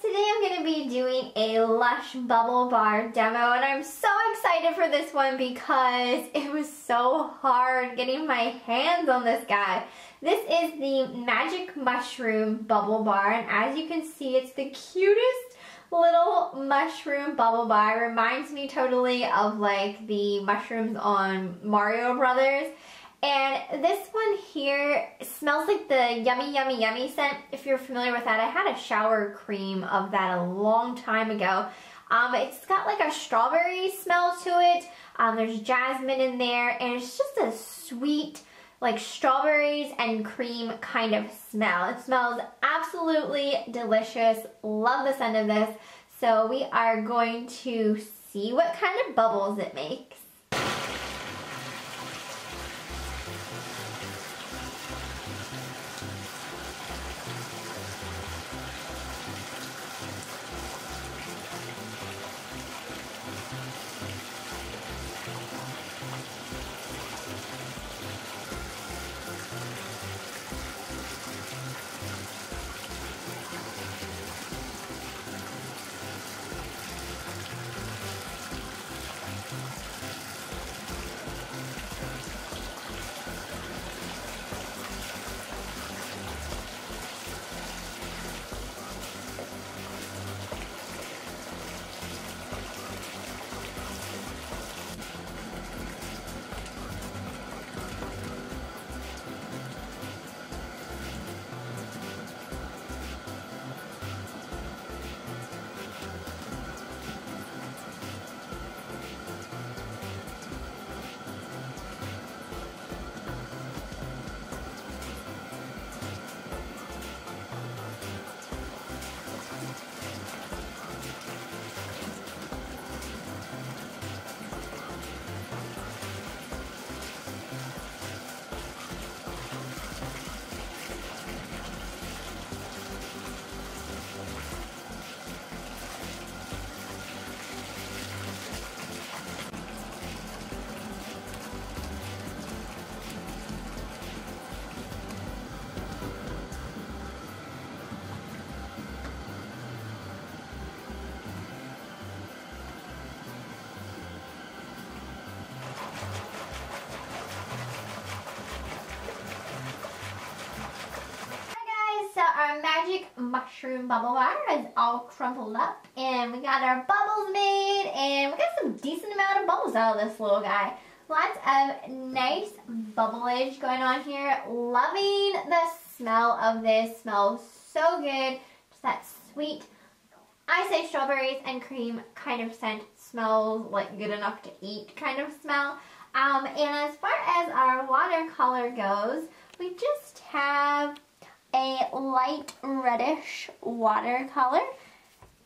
today I'm going to be doing a Lush Bubble Bar demo and I'm so excited for this one because it was so hard getting my hands on this guy. This is the Magic Mushroom Bubble Bar and as you can see it's the cutest little mushroom bubble bar. It reminds me totally of like the mushrooms on Mario Brothers. And this one here smells like the yummy, yummy, yummy scent. If you're familiar with that, I had a shower cream of that a long time ago. Um, it's got like a strawberry smell to it. Um, there's jasmine in there, and it's just a sweet, like strawberries and cream kind of smell. It smells absolutely delicious. Love the scent of this. So we are going to see what kind of bubbles it makes. Magic mushroom bubble bar is all crumpled up and we got our bubbles made and we got some decent amount of bubbles out of this little guy. Lots of nice bubblage going on here. Loving the smell of this. Smells so good. Just that sweet, I say strawberries and cream kind of scent. Smells like good enough to eat kind of smell. Um, and as far as our watercolor goes, we just have a light reddish watercolor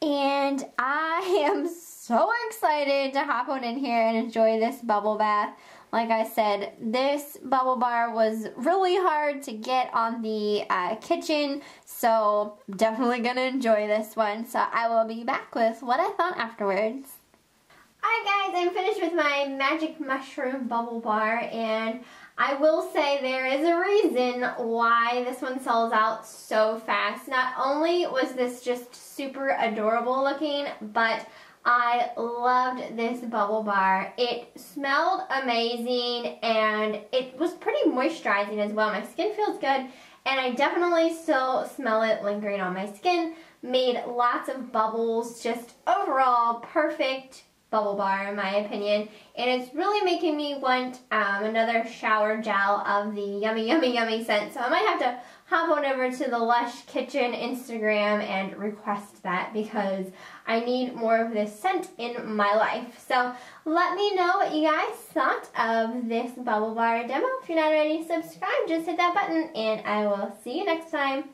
and I am so excited to hop on in here and enjoy this bubble bath. Like I said, this bubble bar was really hard to get on the uh, kitchen, so definitely gonna enjoy this one. So I will be back with what I thought afterwards. Alright guys, I'm finished with my magic mushroom bubble bar and I will say there is a reason why this one sells out so fast. Not only was this just super adorable looking, but I loved this bubble bar. It smelled amazing and it was pretty moisturizing as well. My skin feels good and I definitely still smell it lingering on my skin. Made lots of bubbles, just overall perfect bubble bar in my opinion and it's really making me want um, another shower gel of the yummy yummy yummy scent. So I might have to hop on over to the Lush Kitchen Instagram and request that because I need more of this scent in my life. So let me know what you guys thought of this bubble bar demo. If you're not already subscribed just hit that button and I will see you next time